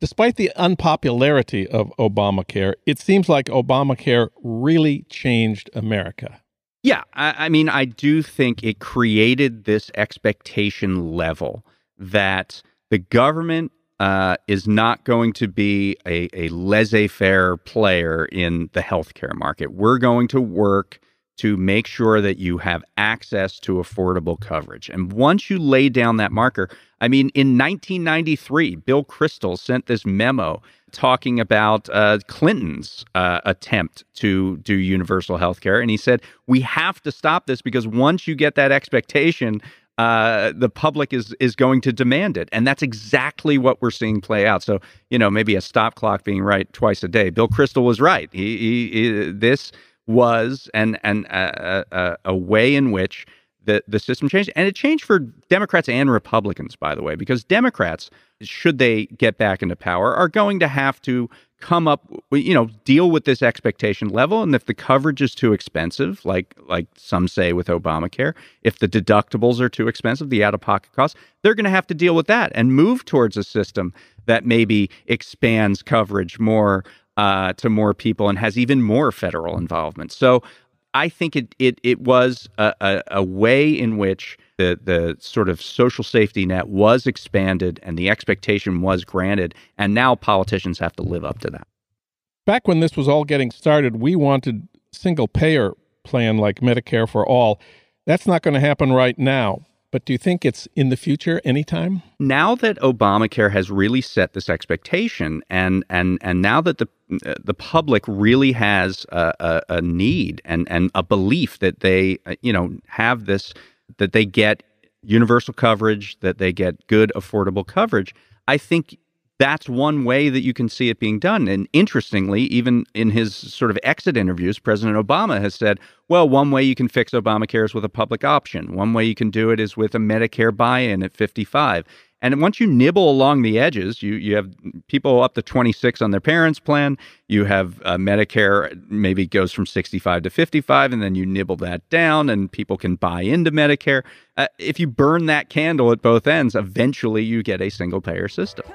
Despite the unpopularity of Obamacare, it seems like Obamacare really changed America. Yeah, I, I, mean, I do think it created this expectation level that the government uh, is not going to be a, a laissez faire player in the healthcare market. We're going to work to make sure that you have access to affordable coverage. And once you lay down that marker, I mean, in 1993, Bill Kristol sent this memo talking about uh, Clinton's uh, attempt to do universal health care. And he said, we have to stop this because once you get that expectation, uh, the public is is going to demand it, and that's exactly what we're seeing play out. So, you know, maybe a stop clock being right twice a day. Bill Kristol was right. He, he, he this was and and a, a, a way in which the the system changed, and it changed for Democrats and Republicans, by the way, because Democrats, should they get back into power, are going to have to come up, you know, deal with this expectation level, and if the coverage is too expensive, like like some say with Obamacare, if the deductibles are too expensive, the out of pocket costs, they're going to have to deal with that and move towards a system that maybe expands coverage more uh, to more people and has even more federal involvement. So I think it it it was a, a, a, way in which the the sort of social safety net was expanded and the expectation was granted, and now politicians have to live up to that. Back when this was all getting started, we wanted single payer plan like Medicare for all. That's not going to happen right now. But do you think it's in the future anytime? Now that Obamacare has really set this expectation, and and and now that the the public really has a, a, a need and and a belief that they you know have this that they get universal coverage, that they get good affordable coverage, I think that's one way that you can see it being done. And interestingly, even in his sort of exit interviews, President Obama has said, well, one way you can fix Obamacare is with a public option. One way you can do it is with a Medicare buy in at 55. And once you nibble along the edges, you you have people up to 26 on their parents' plan. You have uh, Medicare maybe goes from 65 to 55, and then you nibble that down, and people can buy into Medicare. Uh, if you burn that candle at both ends, eventually you get a single payer system.